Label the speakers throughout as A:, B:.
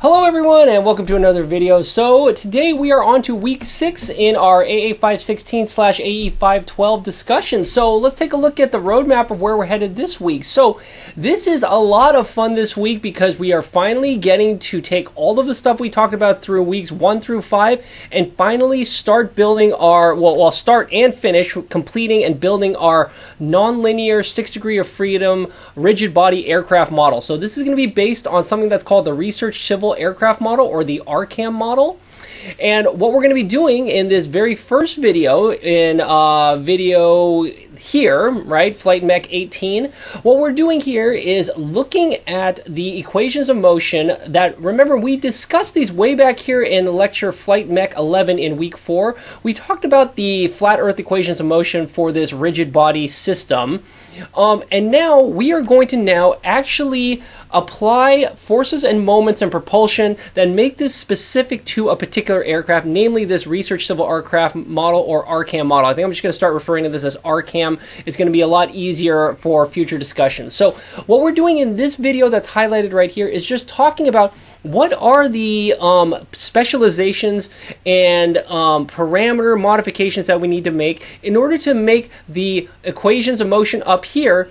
A: Hello everyone and welcome to another video. So today we are on to week 6 in our AA516 slash AE512 discussion. So let's take a look at the roadmap of where we're headed this week. So this is a lot of fun this week because we are finally getting to take all of the stuff we talked about through weeks 1 through 5 and finally start building our, well, well start and finish completing and building our non-linear 6 degree of freedom rigid body aircraft model. So this is going to be based on something that's called the Research Civil Aircraft Model or the RCAM model. And what we're going to be doing in this very first video, in uh, video here, right, Flight Mech 18, what we're doing here is looking at the equations of motion that, remember, we discussed these way back here in the lecture Flight Mech 11 in week 4. We talked about the flat Earth equations of motion for this rigid body system. Um, and now we are going to now actually apply forces and moments and propulsion that make this specific to a particular aircraft, namely this Research Civil Aircraft model or RCAM model. I think I'm just going to start referring to this as RCAM. It's going to be a lot easier for future discussions. So what we're doing in this video that's highlighted right here is just talking about what are the um, specializations and um, parameter modifications that we need to make in order to make the equations of motion up here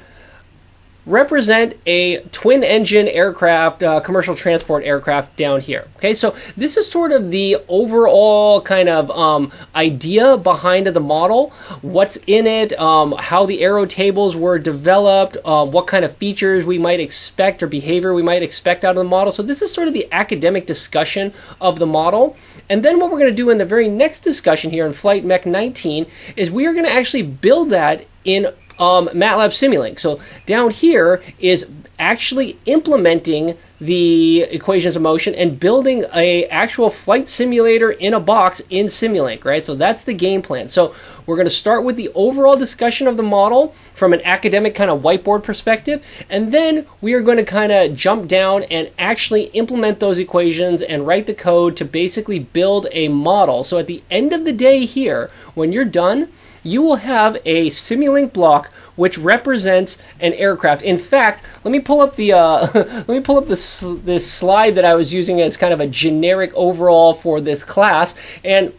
A: represent a twin engine aircraft, uh, commercial transport aircraft down here. Okay, so this is sort of the overall kind of um, idea behind the model, what's in it, um, how the aero tables were developed, uh, what kind of features we might expect or behavior we might expect out of the model. So this is sort of the academic discussion of the model. And then what we're going to do in the very next discussion here in Flight Mech 19 is we are going to actually build that in um, MATLAB Simulink. So down here is actually implementing the equations of motion and building a actual flight simulator in a box in Simulink, right? So that's the game plan. So we're going to start with the overall discussion of the model from an academic kind of whiteboard perspective, and then we are going to kind of jump down and actually implement those equations and write the code to basically build a model. So at the end of the day here, when you're done, you will have a Simulink block which represents an aircraft. In fact, let me pull up the uh, let me pull up this this slide that I was using as kind of a generic overall for this class and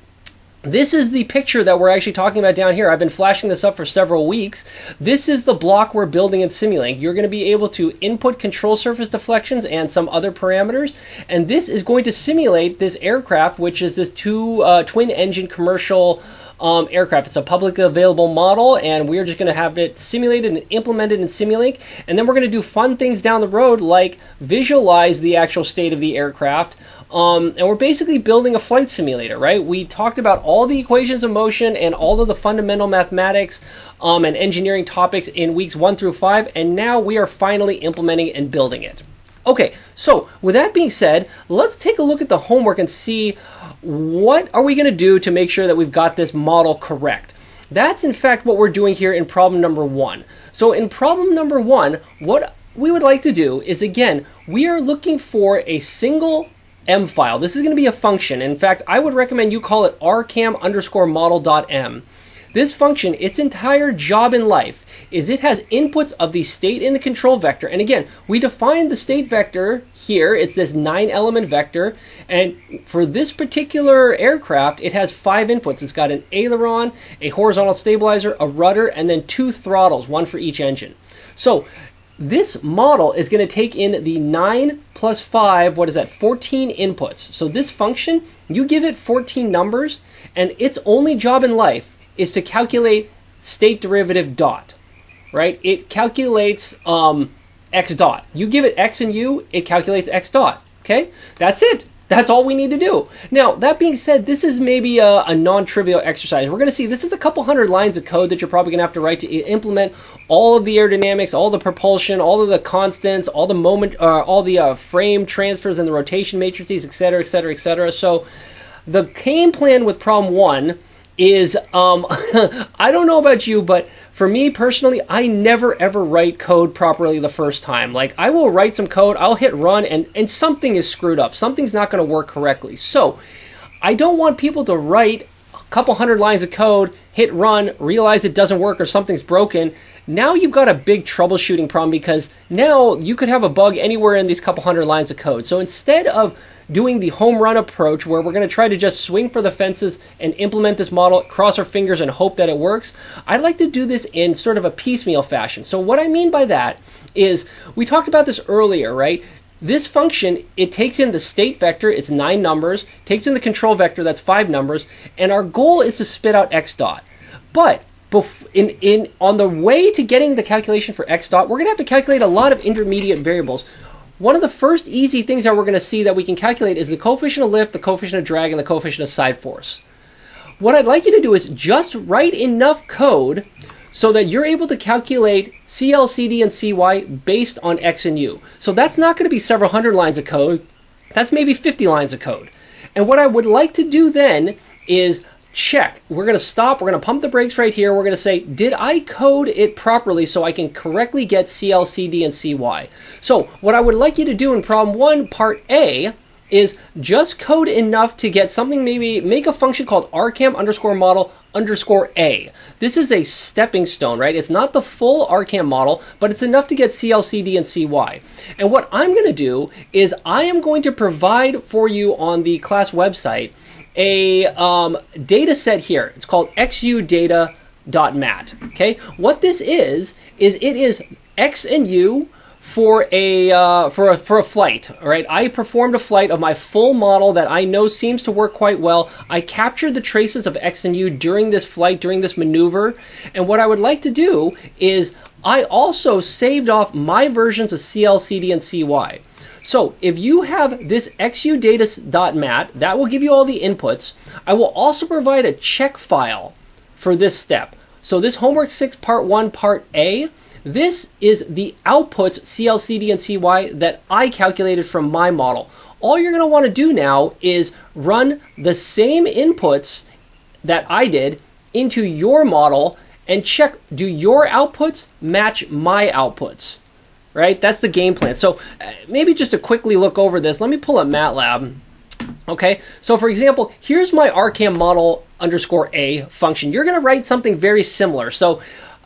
A: this is the picture that we're actually talking about down here. I've been flashing this up for several weeks. This is the block we're building in Simulink. You're going to be able to input control surface deflections and some other parameters, and this is going to simulate this aircraft, which is this two uh, twin engine commercial um, aircraft. It's a publicly available model, and we're just going to have it simulated and implemented in Simulink. And then we're going to do fun things down the road, like visualize the actual state of the aircraft. Um, and we're basically building a flight simulator, right? We talked about all the equations of motion and all of the fundamental mathematics um, and engineering topics in weeks one through five, and now we are finally implementing and building it. Okay, so with that being said, let's take a look at the homework and see what are we going to do to make sure that we've got this model correct. That's in fact what we're doing here in problem number one. So in problem number one, what we would like to do is again, we are looking for a single M file. This is going to be a function. In fact, I would recommend you call it rcam underscore model.m. This function, its entire job in life, is it has inputs of the state and the control vector. And again, we define the state vector here. It's this nine element vector. And for this particular aircraft, it has five inputs. It's got an aileron, a horizontal stabilizer, a rudder, and then two throttles, one for each engine. So this model is going to take in the 9 plus 5, what is that, 14 inputs. So this function, you give it 14 numbers, and its only job in life is to calculate state derivative dot, right? It calculates um, x dot. You give it x and u, it calculates x dot. Okay, that's it. That's all we need to do. Now, that being said, this is maybe a, a non-trivial exercise. We're going to see this is a couple hundred lines of code that you're probably going to have to write to implement all of the aerodynamics, all the propulsion, all of the constants, all the moment, uh, all the uh, frame transfers and the rotation matrices, etc., etc., etc. So, the game plan with problem one is um, I don't know about you, but for me personally, I never ever write code properly the first time. Like I will write some code, I'll hit run, and and something is screwed up. Something's not going to work correctly. So I don't want people to write a couple hundred lines of code, hit run, realize it doesn't work or something's broken, now you've got a big troubleshooting problem because now you could have a bug anywhere in these couple hundred lines of code. So instead of doing the home run approach where we're going to try to just swing for the fences and implement this model, cross our fingers and hope that it works, I'd like to do this in sort of a piecemeal fashion. So what I mean by that is we talked about this earlier, right? This function, it takes in the state vector, it's nine numbers, takes in the control vector, that's five numbers, and our goal is to spit out x dot. But in, in on the way to getting the calculation for x dot, we're going to have to calculate a lot of intermediate variables. One of the first easy things that we're going to see that we can calculate is the coefficient of lift, the coefficient of drag, and the coefficient of side force. What I'd like you to do is just write enough code so that you're able to calculate CL, CD, and CY based on X and U. So that's not going to be several hundred lines of code. That's maybe 50 lines of code. And what I would like to do then is check. We're going to stop. We're going to pump the brakes right here. We're going to say, did I code it properly so I can correctly get CLCD and CY? So what I would like you to do in problem one, part A, is just code enough to get something maybe, make a function called rcam underscore model underscore A. This is a stepping stone, right? It's not the full RCAM model, but it's enough to get CLCD and CY. And what I'm going to do is I am going to provide for you on the class website a um, data set here. It's called xudata.mat. Okay, what this is is it is x and u for a uh, for a for a flight. All right, I performed a flight of my full model that I know seems to work quite well. I captured the traces of x and u during this flight, during this maneuver, and what I would like to do is I also saved off my versions of CLCD and CY. So if you have this xudata.mat, that will give you all the inputs. I will also provide a check file for this step. So this homework 6 part 1 part A, this is the outputs CLCD and CY that I calculated from my model. All you're going to want to do now is run the same inputs that I did into your model and check do your outputs match my outputs right? That's the game plan. So uh, maybe just to quickly look over this, let me pull up MATLAB. Okay, so for example, here's my RCAM model underscore A function. You're going to write something very similar. So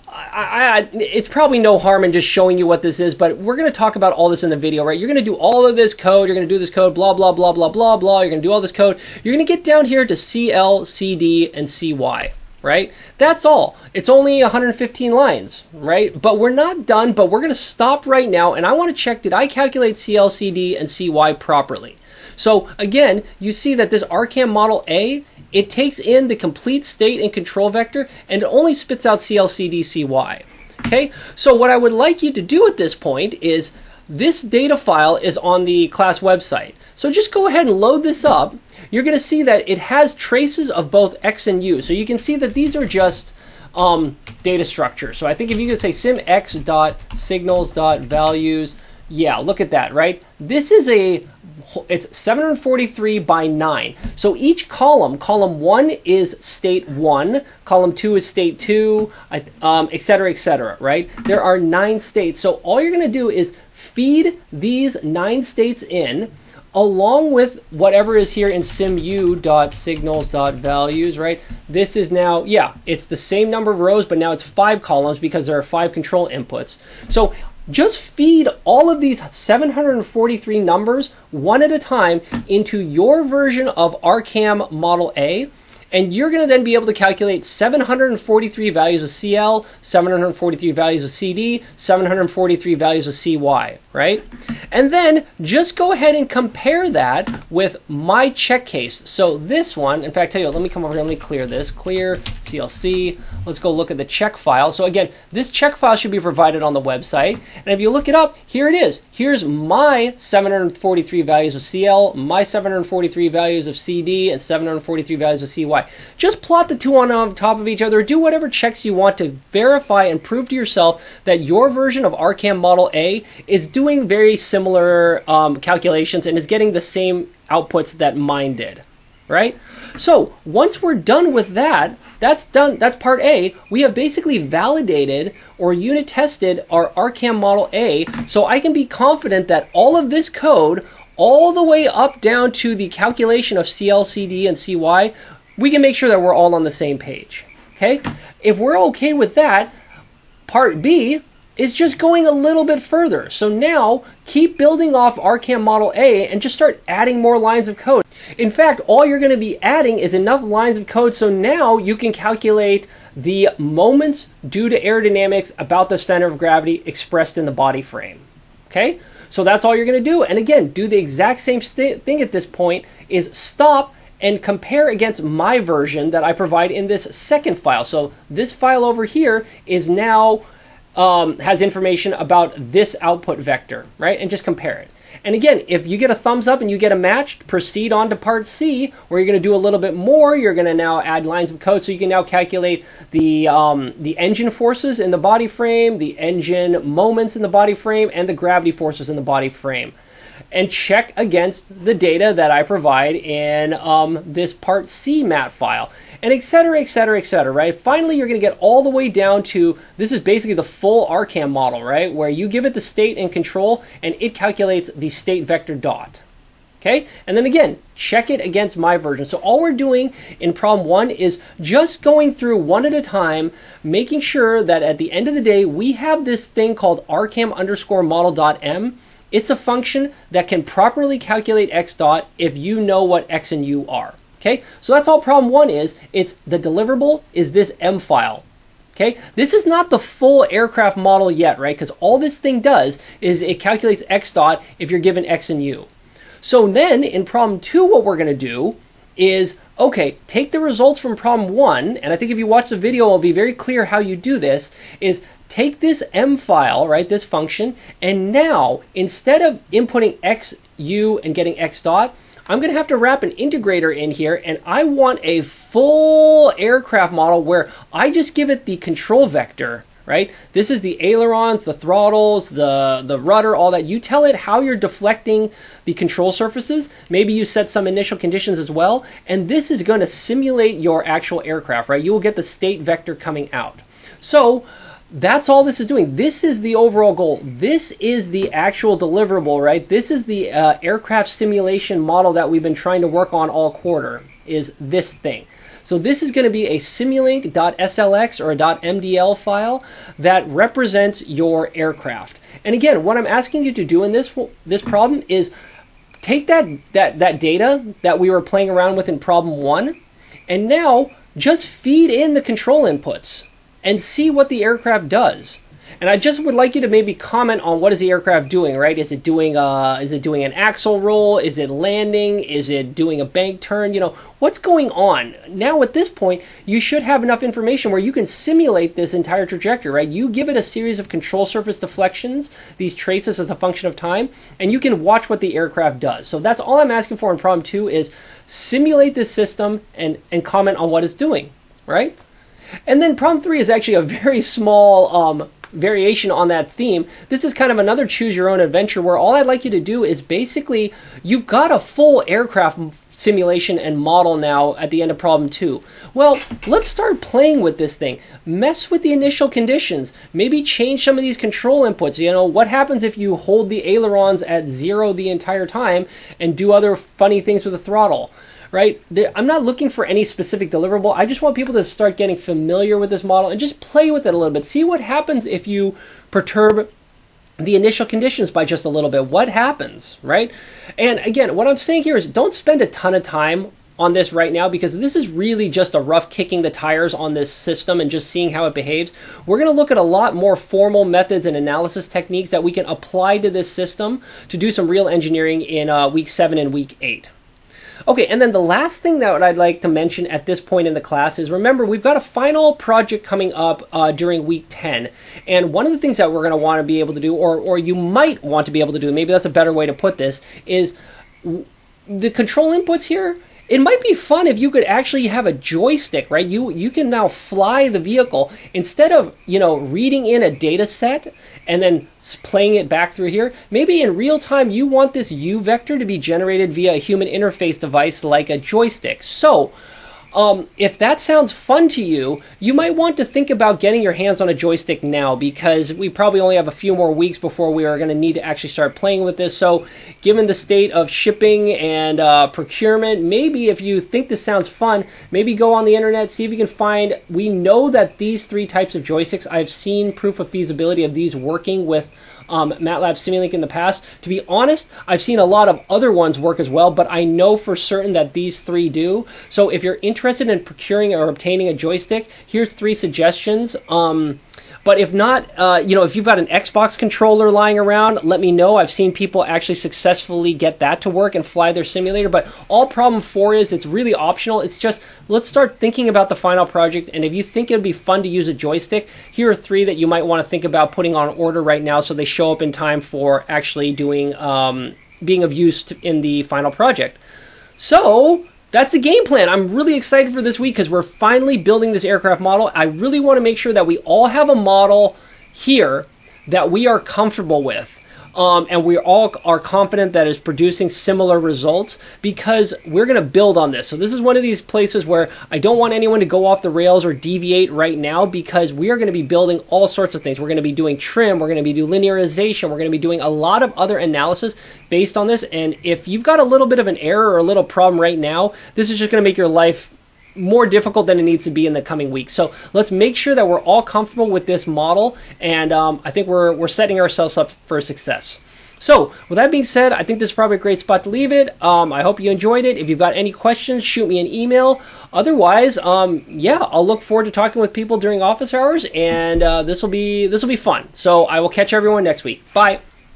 A: I, I, it's probably no harm in just showing you what this is, but we're going to talk about all this in the video, right? You're going to do all of this code. You're going to do this code, blah, blah, blah, blah, blah, blah. You're going to do all this code. You're going to get down here to CL, CD, and CY right? That's all. It's only 115 lines, right? But we're not done, but we're going to stop right now, and I want to check, did I calculate CLCD and CY properly? So again, you see that this RCAM model A, it takes in the complete state and control vector, and it only spits out CLCD, CY. Okay, so what I would like you to do at this point is, this data file is on the class website. So just go ahead and load this up. You're going to see that it has traces of both X and U. So you can see that these are just um, data structures. So I think if you could say sim x dot signals dot values, yeah, look at that, right? This is a it's 743 by 9. So each column, column 1 is state 1, column 2 is state 2, um, et cetera, et cetera, right? There are 9 states. So all you're going to do is feed these 9 states in, along with whatever is here in simu.signals.values, right? This is now, yeah, it's the same number of rows, but now it's five columns because there are five control inputs. So just feed all of these 743 numbers one at a time into your version of RCAM Model A and you're going to then be able to calculate 743 values of CL, 743 values of CD, 743 values of CY, right? And then just go ahead and compare that with my check case. So this one, in fact, tell you what, let me come over here, let me clear this. Clear CLC. Let's go look at the check file. So again, this check file should be provided on the website. And if you look it up, here it is. Here's my 743 values of CL, my 743 values of CD, and 743 values of CY. Just plot the two on top of each other. Do whatever checks you want to verify and prove to yourself that your version of RCAM Model A is doing very similar um, calculations and is getting the same outputs that mine did. Right? So once we're done with that, that's done. That's part A. We have basically validated or unit tested our RCAM Model A, so I can be confident that all of this code, all the way up down to the calculation of CLCD and CY, we can make sure that we're all on the same page. Okay? If we're okay with that, Part B is just going a little bit further. So now keep building off RCAM Model A and just start adding more lines of code. In fact, all you're going to be adding is enough lines of code so now you can calculate the moments due to aerodynamics about the center of gravity expressed in the body frame. Okay? So that's all you're going to do. And again, do the exact same thing at this point is stop and compare against my version that I provide in this second file. So this file over here is now um, has information about this output vector, right? And just compare it. And again, if you get a thumbs up and you get a match, proceed on to part C, where you're going to do a little bit more. You're going to now add lines of code, so you can now calculate the um, the engine forces in the body frame, the engine moments in the body frame, and the gravity forces in the body frame and check against the data that I provide in um, this part C mat file, and et cetera, et cetera, et cetera, right? Finally, you're going to get all the way down to this is basically the full RCAM model, right? Where you give it the state and control, and it calculates the state vector dot. Okay, and then again, check it against my version. So all we're doing in problem one is just going through one at a time, making sure that at the end of the day, we have this thing called rcam underscore model dot m it's a function that can properly calculate x dot if you know what x and u are. Okay, so that's all problem one is. It's the deliverable is this M file. Okay, this is not the full aircraft model yet, right? Because all this thing does is it calculates x dot if you're given x and u. So then in problem two, what we're going to do is okay, take the results from problem one, and I think if you watch the video, it'll be very clear how you do this, is take this m file, right, this function, and now instead of inputting x, u, and getting x dot, I'm going to have to wrap an integrator in here, and I want a full aircraft model where I just give it the control vector, right? This is the ailerons, the throttles, the, the rudder, all that. You tell it how you're deflecting the control surfaces. Maybe you set some initial conditions as well, and this is going to simulate your actual aircraft, right? You will get the state vector coming out. So, that's all this is doing. This is the overall goal. This is the actual deliverable, right? This is the uh, aircraft simulation model that we've been trying to work on all quarter, is this thing. So this is going to be a simulink.slx or a .mdl file that represents your aircraft. And again, what I'm asking you to do in this this problem is take that that that data that we were playing around with in problem 1 and now just feed in the control inputs and see what the aircraft does. And I just would like you to maybe comment on what is the aircraft doing, right? Is it doing uh is it doing an axial roll? Is it landing? Is it doing a bank turn? You know, what's going on? Now at this point, you should have enough information where you can simulate this entire trajectory, right? You give it a series of control surface deflections, these traces as a function of time, and you can watch what the aircraft does. So that's all I'm asking for in problem 2 is simulate this system and and comment on what it's doing, right? And then problem three is actually a very small um, variation on that theme. This is kind of another choose your own adventure where all I'd like you to do is basically you've got a full aircraft simulation and model now at the end of problem two. Well, let's start playing with this thing. Mess with the initial conditions. Maybe change some of these control inputs. You know, what happens if you hold the ailerons at zero the entire time and do other funny things with the throttle? Right? I'm not looking for any specific deliverable. I just want people to start getting familiar with this model and just play with it a little bit. See what happens if you perturb the initial conditions by just a little bit. What happens, right? And again, what I'm saying here is don't spend a ton of time on this right now because this is really just a rough kicking the tires on this system and just seeing how it behaves. We're going to look at a lot more formal methods and analysis techniques that we can apply to this system to do some real engineering in uh, week 7 and week 8. Okay, and then the last thing that I'd like to mention at this point in the class is remember, we've got a final project coming up uh, during week 10. And one of the things that we're going to want to be able to do, or, or you might want to be able to do, maybe that's a better way to put this, is the control inputs here it might be fun if you could actually have a joystick, right? You you can now fly the vehicle instead of you know reading in a data set and then playing it back through here. Maybe in real time you want this U vector to be generated via a human interface device like a joystick. So um, if that sounds fun to you, you might want to think about getting your hands on a joystick now because we probably only have a few more weeks before we are going to need to actually start playing with this. So, given the state of shipping and uh, procurement, maybe if you think this sounds fun, maybe go on the internet, see if you can find. We know that these three types of joysticks, I've seen proof of feasibility of these working with um, MATLAB Simulink in the past. To be honest, I've seen a lot of other ones work as well, but I know for certain that these three do. So if you're interested in procuring or obtaining a joystick, here's three suggestions. Um, but if not, uh, you know, if you've got an Xbox controller lying around, let me know. I've seen people actually successfully get that to work and fly their simulator. But all problem four is it's really optional. It's just let's start thinking about the final project. And if you think it would be fun to use a joystick, here are three that you might want to think about putting on order right now so they show up in time for actually doing um, being of use to, in the final project. So that's the game plan. I'm really excited for this week because we're finally building this aircraft model. I really want to make sure that we all have a model here that we are comfortable with um, and we all are confident that it's producing similar results because we're going to build on this. So this is one of these places where I don't want anyone to go off the rails or deviate right now because we are going to be building all sorts of things. We're going to be doing trim, we're going to be doing linearization, we're going to be doing a lot of other analysis based on this. And if you've got a little bit of an error or a little problem right now, this is just going to make your life more difficult than it needs to be in the coming weeks. So let's make sure that we're all comfortable with this model, and um, I think we're we're setting ourselves up for success. So, with that being said, I think this is probably a great spot to leave it. Um, I hope you enjoyed it. If you've got any questions, shoot me an email. Otherwise, um, yeah, I'll look forward to talking with people during office hours, and uh, this will be this will be fun. So, I will catch everyone next week. Bye.